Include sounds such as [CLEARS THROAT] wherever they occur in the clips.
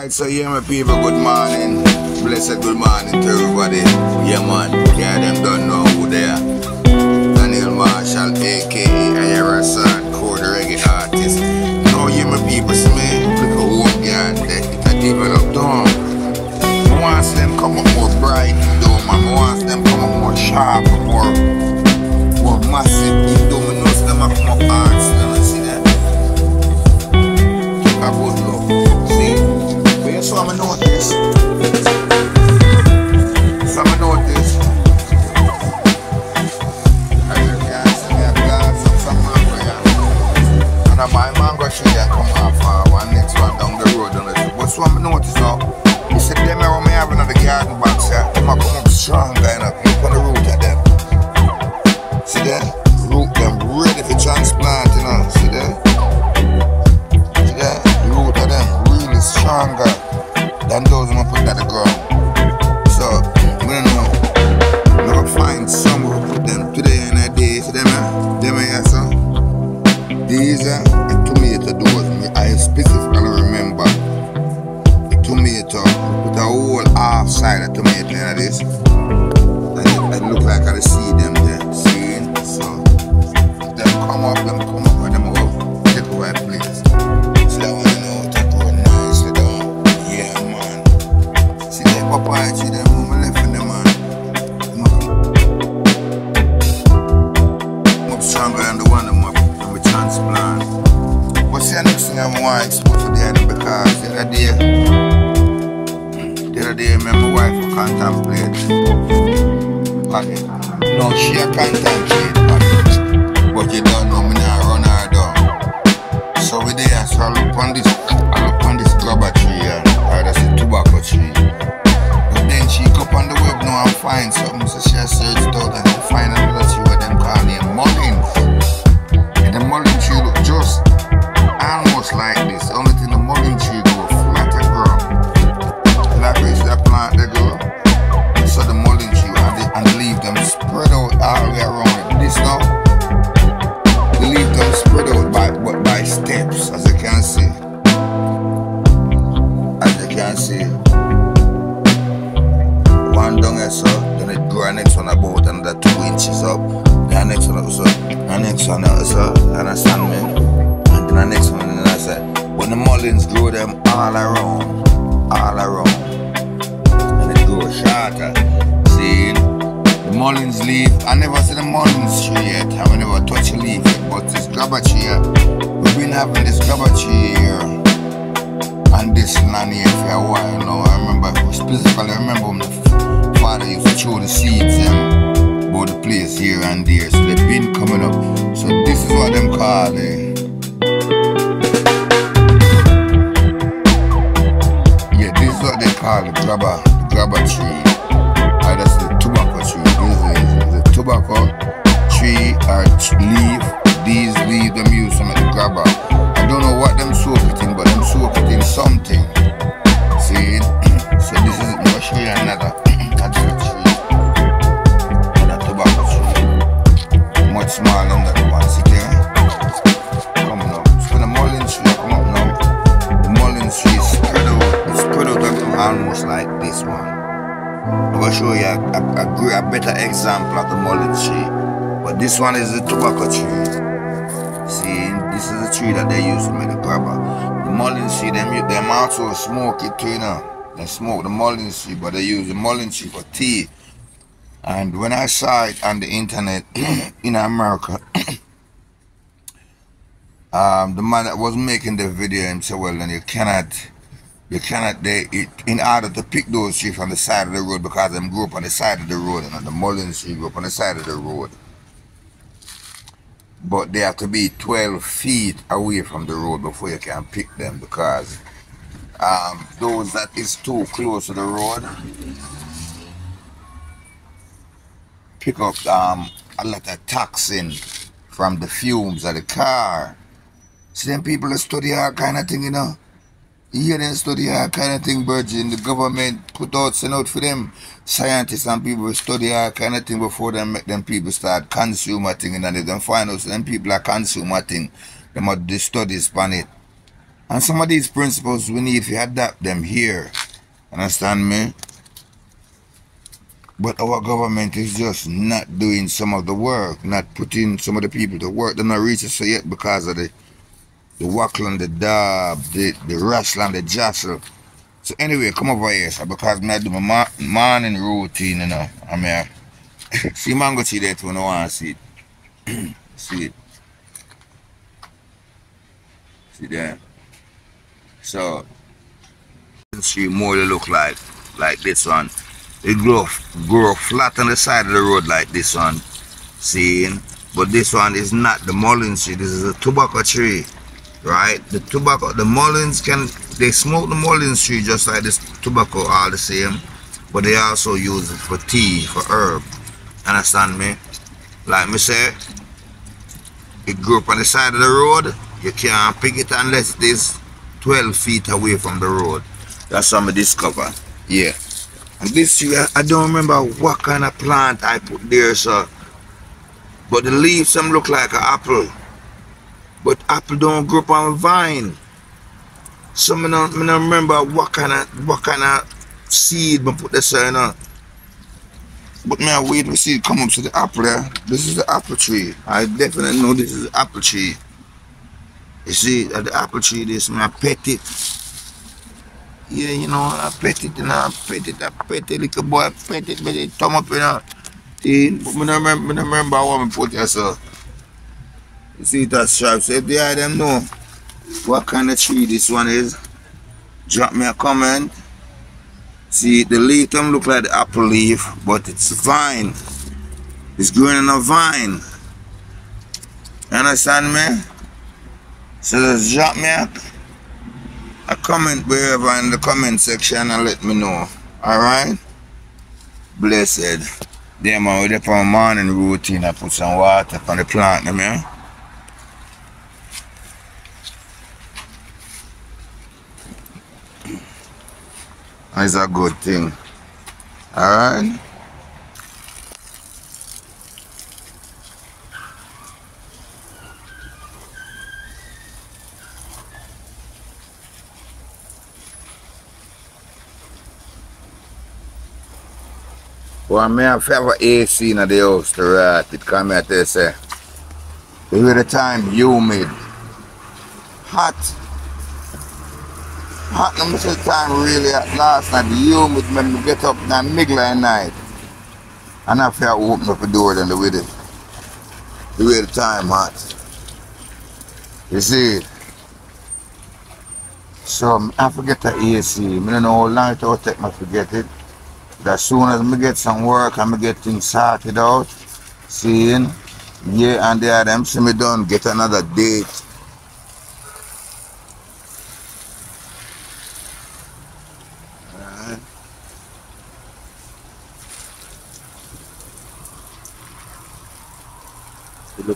Right, so yeah, my people, good morning. Blessed good morning to everybody. Yeah, man. Yeah, them don't know who they are. Daniel Marshall, aka Ayara San, core reggae artist. Now, yeah, my people, see me. Look at home, yeah, they, they develop down. I want them come up more bright, though, man. I want them come up more sharp, more, more massive. Than those who put at the ground. See, the I'm want to expose for the end because the other day, the other day, my wife were contemplate. Pocket. No, she a contemplate pocket. But you don't know me now, run her down. So we there, so I look on this, I look on this grabber tree and uh, that's a tobacco tree. But then she go on the web now and find all way around. This now. The leaf them spread out by but by steps, as you can see. As you can see. One down here, so then it grow next one about another two inches up. Then the next one up, so the next one up, so understand me? And then the next one, and I said, when the mullins grow them all around, all around, and it grow shorter. Mullins leaf, I never seen the mullins tree yet. I never touch a leaf but this grabber tree, here, we've been having this grabber tree here and this land here for a while now. I remember, specifically, I remember my father used to throw the seeds um, about the place here and there. So they've been coming up. So this is what them call it. Yeah, this is what they call the grabber t- leaf. These leaves them use to make the grabber. I don't know what them soak it in, but them soak it in something. See? [CLEARS THROAT] so this is gonna show you another. [CLEARS THROAT] That's the tree. Another tobacco tree. Much smaller than that one. See? Come now. So the mullein tree come up now. The mullein tree is spread out. It's spread out almost like this one. I'm gonna show you a, a, a, a better example of the mullein tree. But this one is the tobacco tree. See, this is the tree that they use to make the grabber. The mullein tree, them, them also smoke it too, you know. They smoke the mullein tree, but they use the mullein tree for tea. And when I saw it on the internet [CLEARS THROAT] in America, [CLEARS THROAT] um, the man that was making the video him said, well, then you cannot, you cannot, they, it, in order to pick those trees from the side of the road because them grew up on the side of the road and the mullein grew up on the side of the road. But they have to be 12 feet away from the road before you can pick them because um, those that is too close to the road pick up um, a lot of toxin from the fumes of the car. See them people that study all kind of thing, you know. Hear them study all kind of thing, Virgin. The government put out, send out for them scientists and people study all kind of thing before them make them people start consume a thing and they don't find out so them people are consume a thing. Them have the studies on it. And some of these principles we need to adapt them here. Understand me? But our government is just not doing some of the work, not putting some of the people to work. They're not reaching so yet because of the the wackle and the dab, the, the rustle and the jostle. So anyway, come over here, sir, because I do my morning routine, you know. I mean, [LAUGHS] see mango tree there too, I want to [CLEARS THROAT] see it. see it. See there. So, see more look like, like this one. It grow, grow flat on the side of the road like this one. Seeing? But this one is not the mullein tree. This is a tobacco tree. Right? The tobacco, the mullins can, they smoke the mullein tree just like this tobacco all the same. But they also use it for tea, for herb. Understand me? Like me say, it grew up on the side of the road. You can't pick it unless it is 12 feet away from the road. That's what I discovered. Yeah. And this year, I don't remember what kind of plant I put there, sir. But the leaves some look like an apple. But apple don't grow up on a vine. So I don't, I don't remember what kind of what kind of seed I put this in. Uh. But I wait to see it come up to the apple there. This is the apple tree. I definitely know this is the apple tree. You see, the apple tree, this, man, I pet it. Yeah, you know, I pet it, and I pet it, I pet it, little boy, I pet it, but it come up, you know. See, but I don't remember, I remember how I put it, so. You see, that's sharp. So if they are them know what kind of tree this one is, drop me a comment. See, the leaf them look like the apple leaf, but it's vine. It's growing on a vine. Understand me? So just drop me a, a comment wherever in the comment section and let me know. Alright? Blessed. There man, we for a morning routine. I put some water on the plant, man. It's a good thing. Alright? Well, me have ever AC in the house to rat it come here to say. Every time humid. Hot. No much time really at last night. The humid made me get up in the middle of the night. And I feel open up the door then the way the, the way the time hot. You see? So I forget the AC. I don't know how long it will take me to forget it But as soon as me get some work and me get things sorted out, seeing, yeah, and there them see me done, get another date.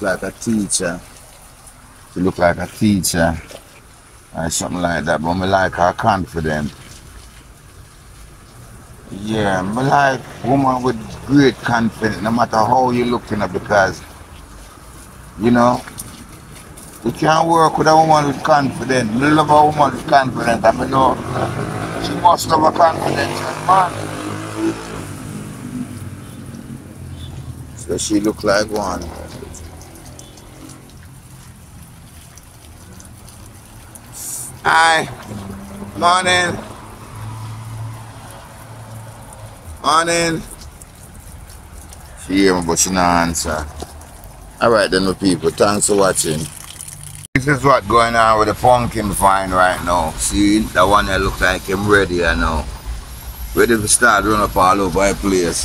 Look like a teacher. She look like a teacher. Or something like that, but me like her confident. Yeah, but like woman with great confidence, no matter how you looking at because you know you can't work with a woman with confidence. Me love a woman with confidence I mean, no, she must have a confidence man. So she look like one. Hi. Morning. Morning. She hear me, but she not answer. Alright then, people. Thanks for watching. This is what going on with the pumpkin vine right now. See, that one that look like him ready I know. Ready to start run up all over the place.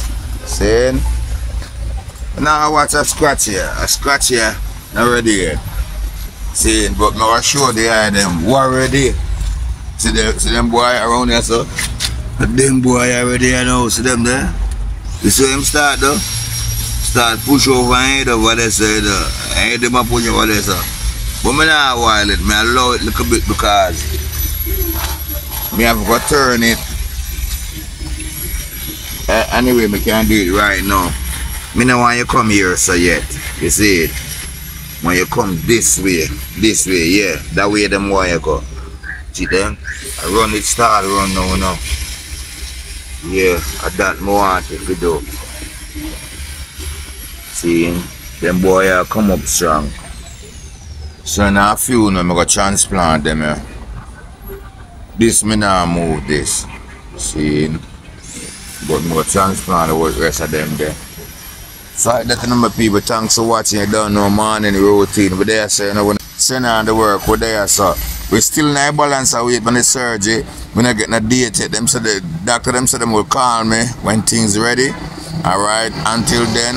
Saying? Now I watch a scratch here. A scratch here. Not ready yet. Saying, but now I show they are them. What ready? See them, see them boy around here, so. Them boy already you know, see them there? You see him start though? Start push over and head over there though. I head them push over there so. But me not wild it, me allow it a little bit because me have to turn it. Uh, anyway, me can't do it right now. Me no want you come here so yet. You see it? When you come this way, this way, yeah, that way them you go. See them? I run it start run now now. Yeah, I that more want it to do. See, them boy uh, come up strong. So now a few now, I go transplant them here. This me now move this. See, but more transplant the rest of them there. So that number people, thanks for watching. You don't know morning routine. But they there, so you know, when send on the work, we there, so we still a balance of weight when the surgery. We not getting a date yet. Them said the doctor them said them will call me when things ready. Alright, until then,